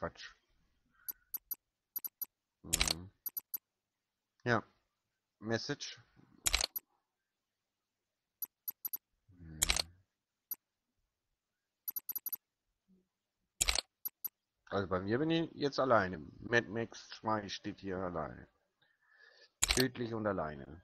Quatsch. Mhm. Ja. Message. Mhm. Also bei mir bin ich jetzt alleine. Mad Max 2 steht hier alleine. Tödlich und alleine.